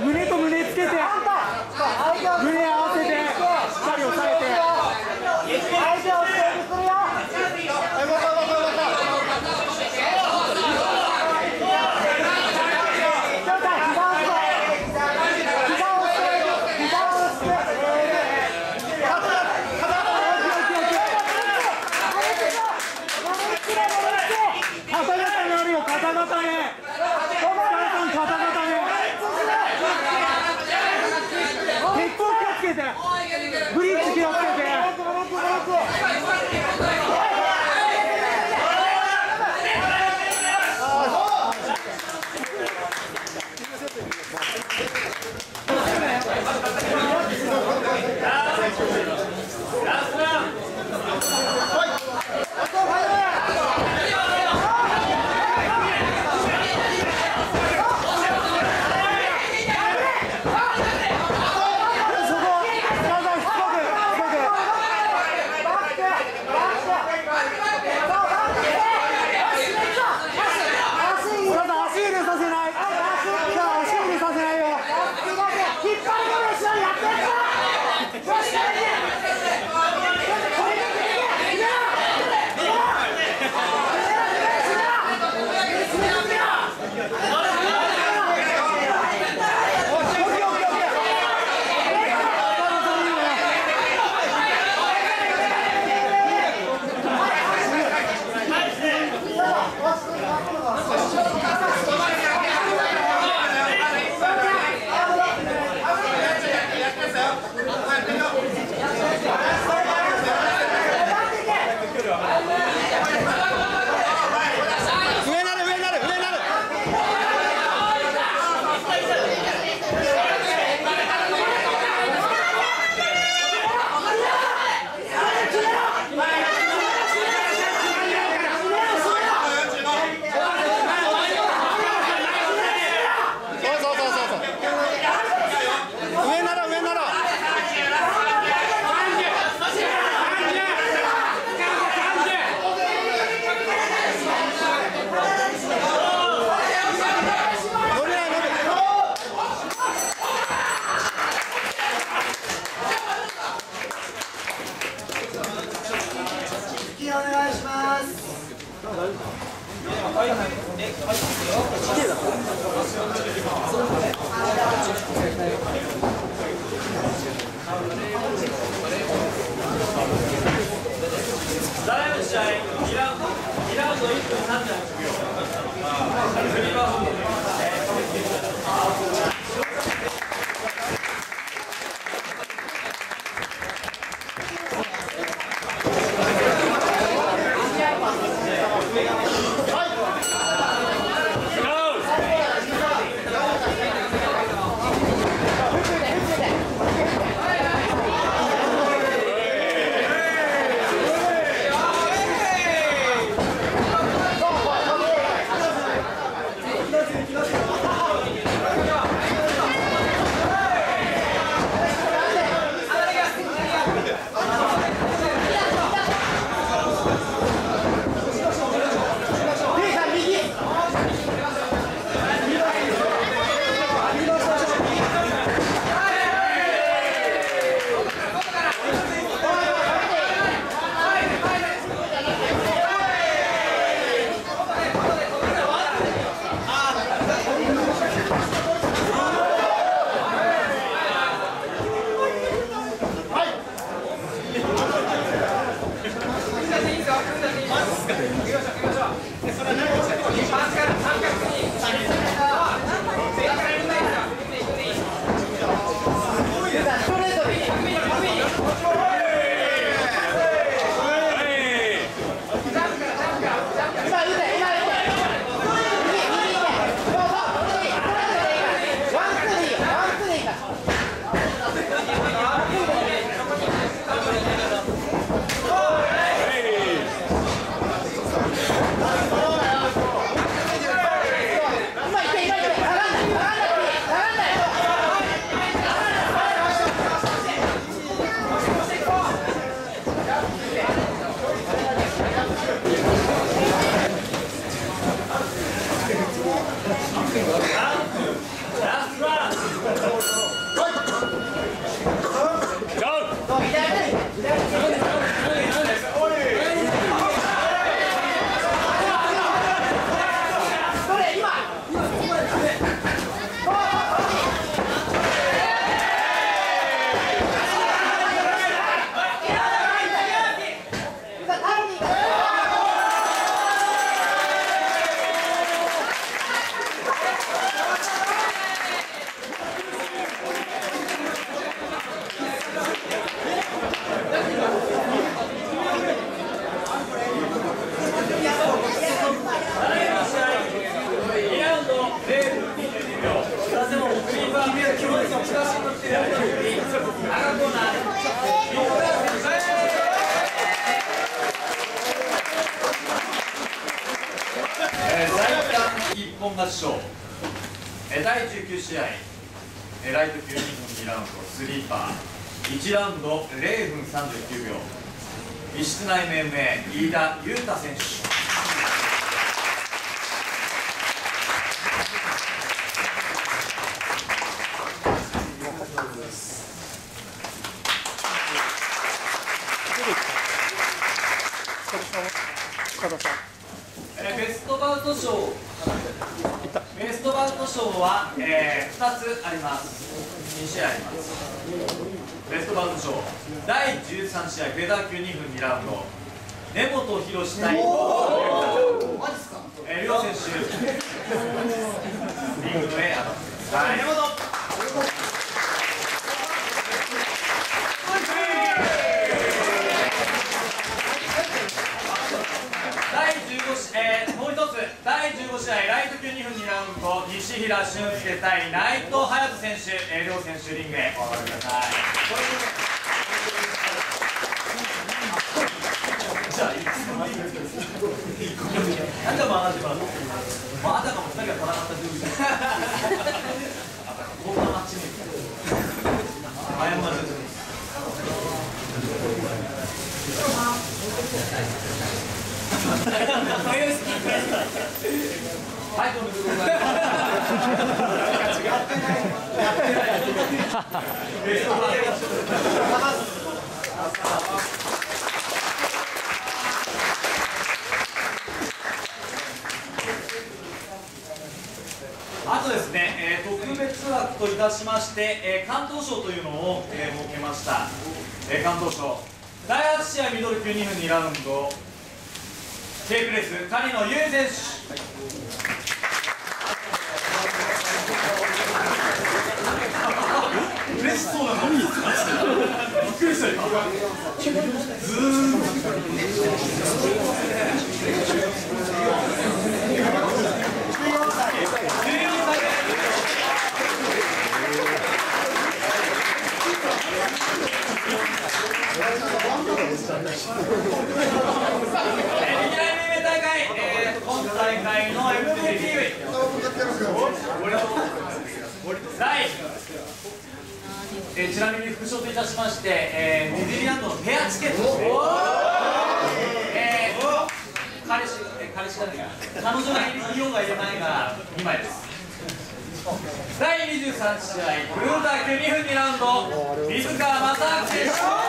胸と胸つけて。てブリッジ気を第4試合2ラウンド1分3秒。第19試合。えーライト級2分2ラウンドスリーパー。1ラウンド0分39秒。異質内命名飯田裕太選手。えーベストバウト賞ベストバウト賞は、えー、2つあります。2試合あります。ベストバウト賞。第13試合フェザー級2分2ラウンド。根本博対えー両選手。リングの上当たってください根本第15試えー、もう一つ第15試合ライト級2分2ラウンド西平俊介対内藤隼人選手、両選手リングへお上がりください。じゃあいつもいいです。けどなんでも上がってもらうまあたかもこんなマッチメイク謝りますはい、どうもござい。ます。やってない。やってない。えーあとですね、えー特別枠とい。たしまして、えー関東賞とい。うのを、えー設けました、えー関東賞第8試合ミドル級2分2ラウンドテープレス谷野優選手嬉しそうなのびっくりした今ズーンえー、歴代命名大会、えー、今大会の MVP 第、えー、ちなみに副賞といたしまして、えー、ディズニーランドのペアチケットですね、えー、彼氏、えー、彼氏だね彼女がいるいようがいらないが2枚です。第23試合ブルーダー級2分2ラウンド。水川正明選手